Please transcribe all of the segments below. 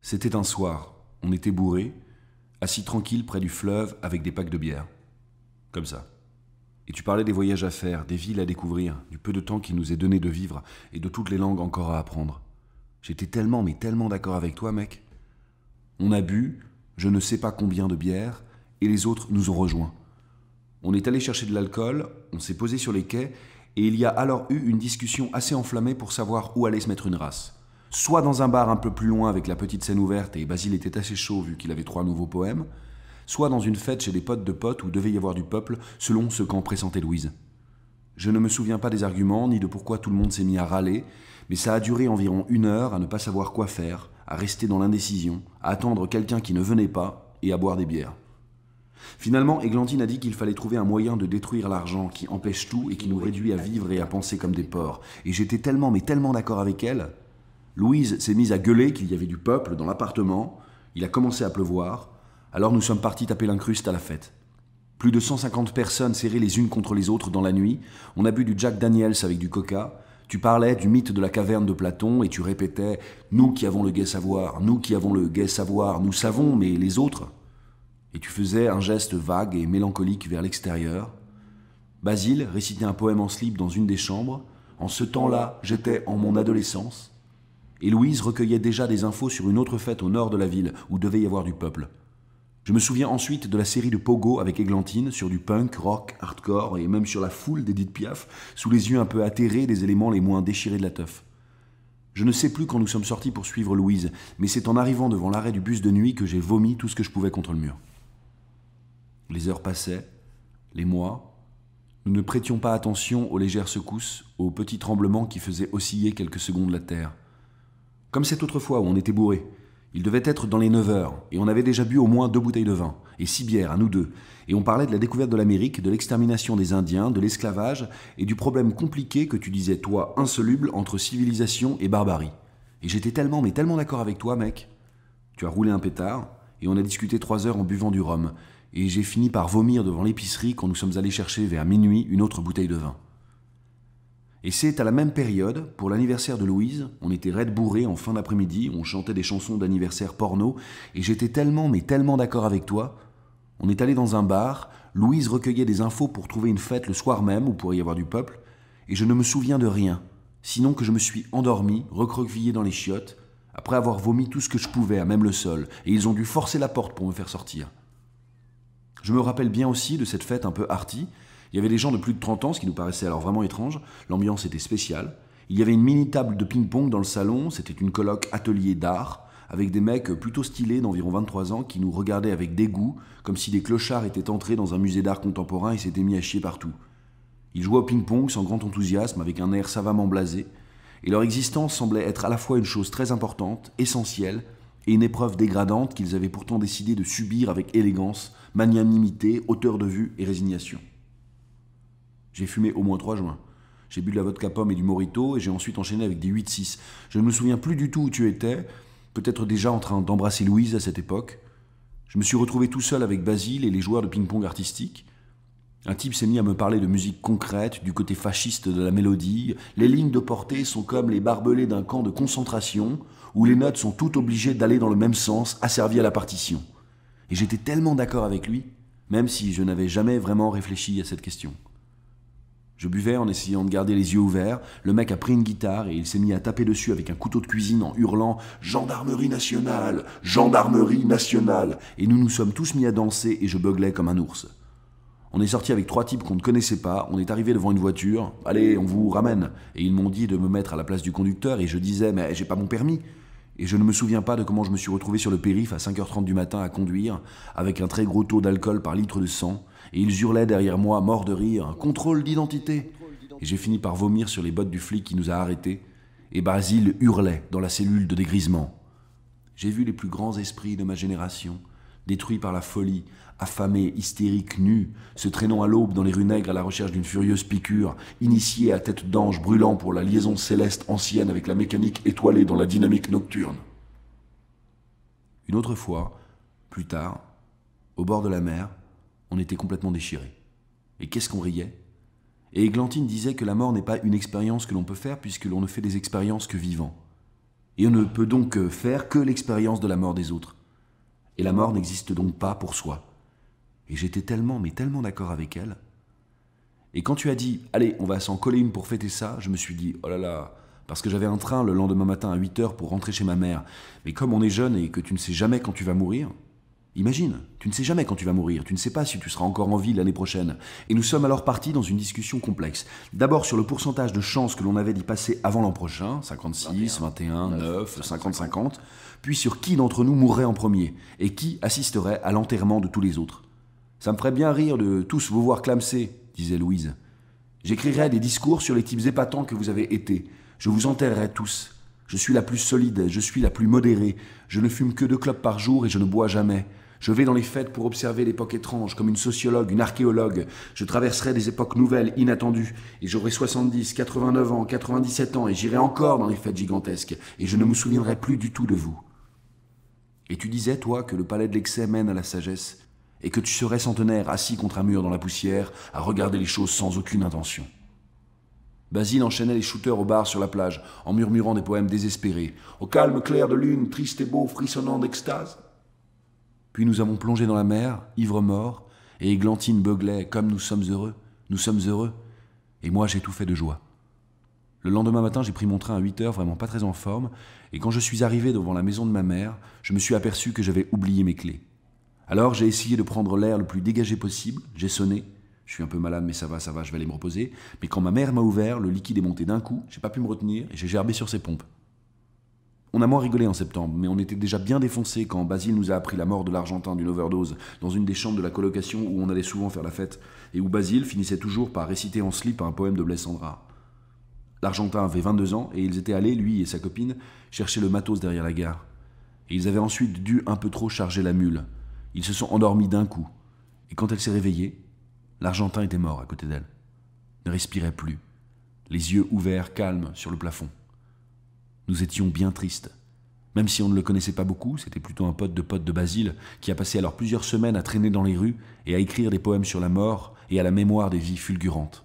C'était un soir, on était bourrés, assis tranquilles près du fleuve avec des packs de bière. Comme ça. Et tu parlais des voyages à faire, des villes à découvrir, du peu de temps qu'il nous est donné de vivre et de toutes les langues encore à apprendre. J'étais tellement, mais tellement d'accord avec toi, mec. On a bu, je ne sais pas combien de bières, et les autres nous ont rejoints. On est allé chercher de l'alcool, on s'est posé sur les quais, et il y a alors eu une discussion assez enflammée pour savoir où allait se mettre une race soit dans un bar un peu plus loin avec la petite scène ouverte et Basile était assez chaud vu qu'il avait trois nouveaux poèmes, soit dans une fête chez des potes de potes où devait y avoir du peuple selon ce qu'en pressentait Louise. Je ne me souviens pas des arguments ni de pourquoi tout le monde s'est mis à râler, mais ça a duré environ une heure à ne pas savoir quoi faire, à rester dans l'indécision, à attendre quelqu'un qui ne venait pas et à boire des bières. Finalement, Églantine a dit qu'il fallait trouver un moyen de détruire l'argent qui empêche tout et qui nous réduit à vivre et à penser comme des porcs. Et j'étais tellement, mais tellement d'accord avec elle Louise s'est mise à gueuler qu'il y avait du peuple dans l'appartement, il a commencé à pleuvoir, alors nous sommes partis taper l'incruste à la fête. Plus de 150 personnes serrées les unes contre les autres dans la nuit, on a bu du Jack Daniels avec du coca, tu parlais du mythe de la caverne de Platon et tu répétais Nous qui avons le gai savoir, nous qui avons le gai savoir, nous savons, mais les autres? Et tu faisais un geste vague et mélancolique vers l'extérieur. Basile récitait un poème en slip dans une des chambres. En ce temps-là, j'étais en mon adolescence et Louise recueillait déjà des infos sur une autre fête au nord de la ville où devait y avoir du peuple. Je me souviens ensuite de la série de Pogo avec Églantine sur du punk, rock, hardcore et même sur la foule d'Edith Piaf, sous les yeux un peu atterrés des éléments les moins déchirés de la teuf. Je ne sais plus quand nous sommes sortis pour suivre Louise, mais c'est en arrivant devant l'arrêt du bus de nuit que j'ai vomi tout ce que je pouvais contre le mur. Les heures passaient, les mois. Nous ne prêtions pas attention aux légères secousses, aux petits tremblements qui faisaient osciller quelques secondes la terre. Comme cette autre fois où on était bourré. Il devait être dans les 9 heures, et on avait déjà bu au moins deux bouteilles de vin, et six bières, à nous deux, et on parlait de la découverte de l'Amérique, de l'extermination des Indiens, de l'esclavage, et du problème compliqué que tu disais, toi, insoluble, entre civilisation et barbarie. Et j'étais tellement, mais tellement d'accord avec toi, mec. Tu as roulé un pétard, et on a discuté trois heures en buvant du rhum, et j'ai fini par vomir devant l'épicerie quand nous sommes allés chercher vers minuit une autre bouteille de vin. Et c'est à la même période, pour l'anniversaire de Louise, on était raide bourré en fin d'après-midi, on chantait des chansons d'anniversaire porno, et j'étais tellement, mais tellement d'accord avec toi. On est allé dans un bar, Louise recueillait des infos pour trouver une fête le soir même où pourrait y avoir du peuple, et je ne me souviens de rien, sinon que je me suis endormi, recroquevillé dans les chiottes, après avoir vomi tout ce que je pouvais, à même le sol, et ils ont dû forcer la porte pour me faire sortir. Je me rappelle bien aussi de cette fête un peu arty, il y avait des gens de plus de 30 ans, ce qui nous paraissait alors vraiment étrange. L'ambiance était spéciale. Il y avait une mini table de ping-pong dans le salon. C'était une colloque atelier d'art avec des mecs plutôt stylés d'environ 23 ans qui nous regardaient avec dégoût, comme si des clochards étaient entrés dans un musée d'art contemporain et s'étaient mis à chier partout. Ils jouaient au ping-pong sans grand enthousiasme, avec un air savamment blasé, et leur existence semblait être à la fois une chose très importante, essentielle, et une épreuve dégradante qu'ils avaient pourtant décidé de subir avec élégance, magnanimité, hauteur de vue et résignation. J'ai fumé au moins trois joints. J'ai bu de la vodka pomme et du morito et j'ai ensuite enchaîné avec des 8-6. Je ne me souviens plus du tout où tu étais, peut-être déjà en train d'embrasser Louise à cette époque. Je me suis retrouvé tout seul avec Basile et les joueurs de ping-pong artistique. Un type s'est mis à me parler de musique concrète, du côté fasciste de la mélodie. Les lignes de portée sont comme les barbelés d'un camp de concentration, où les notes sont toutes obligées d'aller dans le même sens, asservies à la partition. Et j'étais tellement d'accord avec lui, même si je n'avais jamais vraiment réfléchi à cette question. Je buvais en essayant de garder les yeux ouverts. Le mec a pris une guitare et il s'est mis à taper dessus avec un couteau de cuisine en hurlant Gendarmerie nationale Gendarmerie nationale Et nous nous sommes tous mis à danser et je beuglais comme un ours. On est sorti avec trois types qu'on ne connaissait pas, on est arrivé devant une voiture, allez, on vous ramène. Et ils m'ont dit de me mettre à la place du conducteur et je disais, mais j'ai pas mon permis. Et je ne me souviens pas de comment je me suis retrouvé sur le périph' à 5h30 du matin à conduire, avec un très gros taux d'alcool par litre de sang, et ils hurlaient derrière moi, morts de rire, contrôle d'identité. Et j'ai fini par vomir sur les bottes du flic qui nous a arrêtés, et Basile hurlait dans la cellule de dégrisement. J'ai vu les plus grands esprits de ma génération, détruits par la folie, affamés, hystériques, nus, se traînant à l'aube dans les rues nègres à la recherche d'une furieuse piqûre, initiés à tête d'ange brûlant pour la liaison céleste ancienne avec la mécanique étoilée dans la dynamique nocturne. Une autre fois, plus tard, au bord de la mer, on était complètement déchirés. Et qu'est-ce qu'on riait? Et Églantine disait que la mort n'est pas une expérience que l'on peut faire puisque l'on ne fait des expériences que vivant. Et on ne peut donc faire que l'expérience de la mort des autres. Et la mort n'existe donc pas pour soi. Et j'étais tellement, mais tellement d'accord avec elle. Et quand tu as dit, allez, on va s'en coller une pour fêter ça, je me suis dit, oh là là, parce que j'avais un train le lendemain matin à 8 heures pour rentrer chez ma mère. Mais comme on est jeune et que tu ne sais jamais quand tu vas mourir, imagine, tu ne sais jamais quand tu vas mourir, tu ne sais pas si tu seras encore en vie l'année prochaine. Et nous sommes alors partis dans une discussion complexe. D'abord sur le pourcentage de chances que l'on avait d'y passer avant l'an prochain, 56, 21, 9, 50, 50, puis sur qui d'entre nous mourrait en premier et qui assisterait à l'enterrement de tous les autres. Ça me ferait bien rire de tous vous voir clamser, disait Louise. J'écrirai des discours sur les types épatants que vous avez été. Je vous enterrerai tous. Je suis la plus solide, je suis la plus modérée. Je ne fume que deux clopes par jour et je ne bois jamais. Je vais dans les fêtes pour observer l'époque étrange, comme une sociologue, une archéologue. Je traverserai des époques nouvelles, inattendues, et j'aurai 70, 89 ans, 97 ans, et j'irai encore dans les fêtes gigantesques, et je ne me souviendrai plus du tout de vous. Et tu disais, toi, que le palais de l'excès mène à la sagesse, et que tu serais centenaire assis contre un mur dans la poussière, à regarder les choses sans aucune intention. Basile enchaînait les shooters au bar sur la plage, en murmurant des poèmes désespérés, au calme clair de lune, triste et beau, frissonnant d'extase. Puis nous avons plongé dans la mer, ivre mort, et Églantine beuglait Comme nous sommes heureux, nous sommes heureux, et moi j'ai tout fait de joie. Le lendemain matin, j'ai pris mon train à 8 heures, vraiment pas très en forme, et quand je suis arrivé devant la maison de ma mère, je me suis aperçu que j'avais oublié mes clés. Alors j'ai essayé de prendre l'air le plus dégagé possible, j'ai sonné, je suis un peu malade mais ça va, ça va, je vais aller me reposer, mais quand ma mère m'a ouvert, le liquide est monté d'un coup, j'ai pas pu me retenir et j'ai gerbé sur ses pompes. On a moins rigolé en septembre, mais on était déjà bien défoncé quand Basile nous a appris la mort de l'Argentin d'une overdose dans une des chambres de la colocation où on allait souvent faire la fête, et où Basile finissait toujours par réciter en slip un poème de Blaise Sandra. L'Argentin avait 22 ans et ils étaient allés, lui et sa copine, chercher le matos derrière la gare. Et ils avaient ensuite dû un peu trop charger la mule, ils se sont endormis d'un coup. Et quand elle s'est réveillée, l'Argentin était mort à côté d'elle. Ne respirait plus, les yeux ouverts, calmes, sur le plafond. Nous étions bien tristes. Même si on ne le connaissait pas beaucoup, c'était plutôt un pote de pote de Basile qui a passé alors plusieurs semaines à traîner dans les rues et à écrire des poèmes sur la mort et à la mémoire des vies fulgurantes.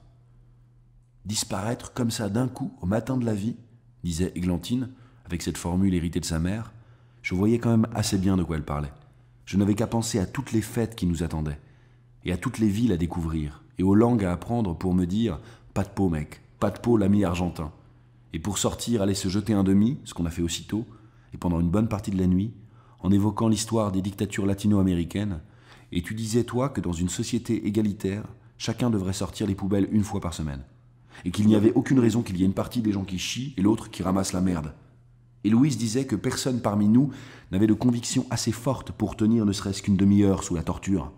Disparaître comme ça d'un coup, au matin de la vie, disait Églantine, avec cette formule héritée de sa mère, je voyais quand même assez bien de quoi elle parlait. Je n'avais qu'à penser à toutes les fêtes qui nous attendaient, et à toutes les villes à découvrir, et aux langues à apprendre pour me dire pas de peau, mec, pas de peau, l'ami argentin. Et pour sortir, aller se jeter un demi, ce qu'on a fait aussitôt, et pendant une bonne partie de la nuit, en évoquant l'histoire des dictatures latino-américaines, et tu disais, toi, que dans une société égalitaire, chacun devrait sortir les poubelles une fois par semaine, et qu'il n'y avait aucune raison qu'il y ait une partie des gens qui chient et l'autre qui ramasse la merde. Et Louise disait que personne parmi nous n'avait de conviction assez forte pour tenir ne serait-ce qu'une demi-heure sous la torture.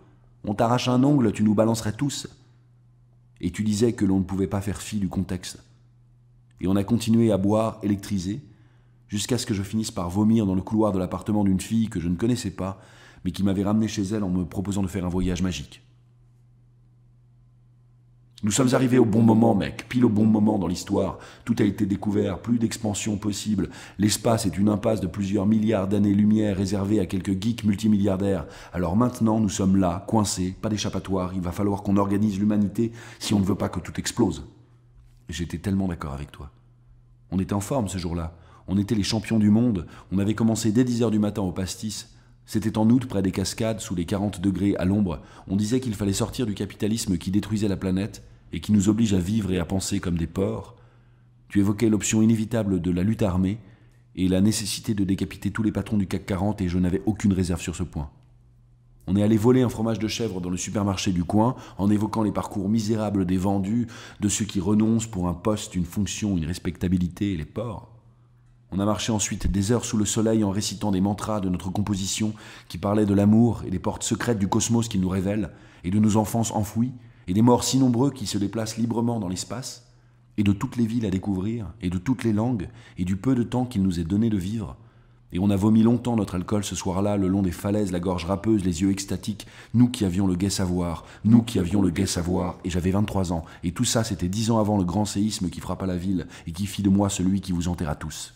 On t'arrache un ongle, tu nous balancerais tous. Et tu disais que l'on ne pouvait pas faire fi du contexte. Et on a continué à boire, électrisé, jusqu'à ce que je finisse par vomir dans le couloir de l'appartement d'une fille que je ne connaissais pas, mais qui m'avait ramené chez elle en me proposant de faire un voyage magique. Nous sommes arrivés au bon moment, mec, pile au bon moment dans l'histoire. Tout a été découvert, plus d'expansion possible. L'espace est une impasse de plusieurs milliards d'années-lumière réservée à quelques geeks multimilliardaires. Alors maintenant, nous sommes là, coincés, pas d'échappatoire. Il va falloir qu'on organise l'humanité si on ne veut pas que tout explose. J'étais tellement d'accord avec toi. On était en forme ce jour-là. On était les champions du monde. On avait commencé dès 10 heures du matin au pastis. C'était en août, près des cascades, sous les 40 degrés à l'ombre, on disait qu'il fallait sortir du capitalisme qui détruisait la planète et qui nous oblige à vivre et à penser comme des porcs. Tu évoquais l'option inévitable de la lutte armée et la nécessité de décapiter tous les patrons du CAC 40 et je n'avais aucune réserve sur ce point. On est allé voler un fromage de chèvre dans le supermarché du coin en évoquant les parcours misérables des vendus, de ceux qui renoncent pour un poste, une fonction, une respectabilité, et les porcs. On a marché ensuite des heures sous le soleil en récitant des mantras de notre composition qui parlaient de l'amour et des portes secrètes du cosmos qu'il nous révèle, et de nos enfances enfouies, et des morts si nombreux qui se déplacent librement dans l'espace, et de toutes les villes à découvrir, et de toutes les langues, et du peu de temps qu'il nous est donné de vivre. Et on a vomi longtemps notre alcool ce soir-là, le long des falaises, la gorge râpeuse, les yeux extatiques, nous qui avions le gai savoir, nous qui avions le gai savoir, et j'avais 23 ans, et tout ça c'était dix ans avant le grand séisme qui frappa la ville, et qui fit de moi celui qui vous enterra tous.